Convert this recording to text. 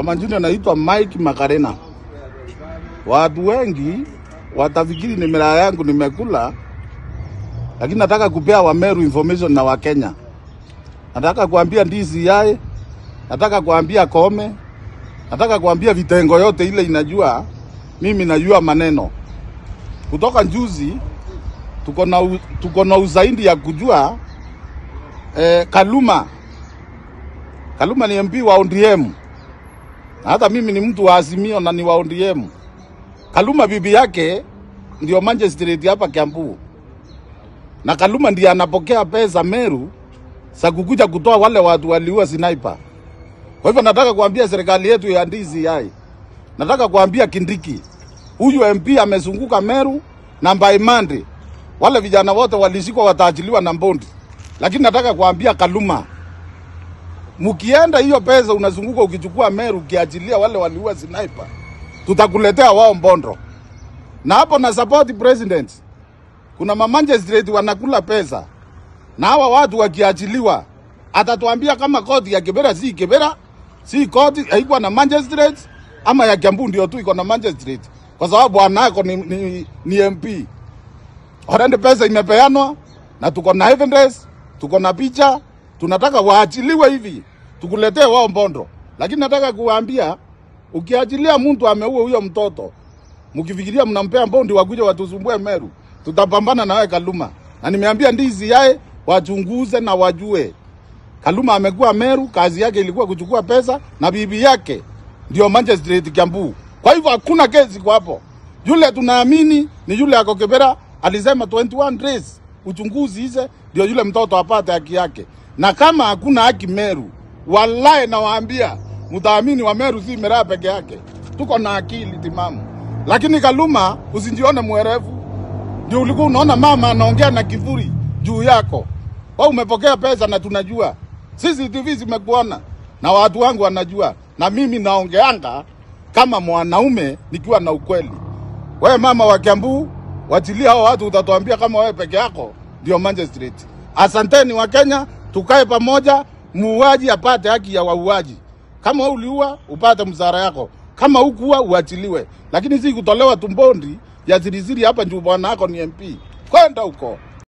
Kwa majina naitwa Mike Makarena. Watu wengi watafikiri ni mila yangu nimekula, lakini nataka kupea Wameru information na Wakenya. Nataka kuambia DCI, nataka kuambia Kome, nataka kuambia vitengo yote ile inajua mimi najua maneno kutoka njuzi. Tuko na tuko na uzaindi ya kujua eh, Kaluma Kaluma ni MP wa ODM hata mimi ni mtu wa Azimio na ni wa ODM. Kaluma bibi yake ndio magistrate hapa Kiambu, na Kaluma ndiye anapokea pesa Meru za kukuja kutoa wale watu waliua sniper. Kwa hivyo nataka kuambia serikali yetu ya DCI, nataka kuambia Kindiki, huyu MP amezunguka Meru na Mbaimandi, wale vijana wote walishikwa wataachiliwa na Mbondi, lakini nataka kuambia Kaluma, mkienda hiyo pesa unazunguka ukichukua Meru ukiachilia wale waliua sniper, tutakuletea wao Mbondo. Na hapo na support president, kuna mamanjistrate wanakula pesa na hawa watu wakiachiliwa, atatuambia kama koti ya Kibera si Kibera, si koti haikuwa na magistrate ama ya Kiambu ndio tu iko na magistrate, kwa sababu anako ni, ni, ni MP. orende, pesa imepeanwa na tuko na evidence, tuko na picha, tunataka waachiliwe hivi, tukuletee wao Mbondo. Lakini nataka kuwaambia ukiachilia mtu ameua huyo mtoto, mkifikiria mnampea Mbondi wakuja watusumbue Meru, tutapambana na wewe Kaluma. Na nimeambia ndizi yae wachunguze na wajue Kaluma amekuwa Meru, kazi yake ilikuwa kuchukua pesa na bibi yake ndio magistrate Kiambu. Kwa hivyo hakuna kesi kwa hapo. Yule tunaamini ni yule ako Kibera, alisema 21 days uchunguzi hize ndio yule mtoto apate haki yake. Na kama hakuna haki Meru, wallahi nawaambia mudhamini wa Meru si Miraa peke yake, tuko na akili timamu. Lakini Kaluma usijione mwerevu, ndio ulikuwa unaona mama anaongea na kivuri juu yako. Wewe umepokea pesa na tunajua. Sisi TV zimekuona na watu wangu wanajua, na mimi naongeanga kama mwanaume nikiwa na ukweli. Wewe mama wa Kiambu, wachilia hao watu, utatuambia kama wewe peke yako ndio magistrate. Asanteni wa Kenya, tukae pamoja, muuaji apate haki ya wauaji. Kama uliua, upate mzara yako. Kama hukuua, uachiliwe, lakini si kutolewa tumbondi ya ziriziri hapa juu bwana yako ni MP. Kwenda huko.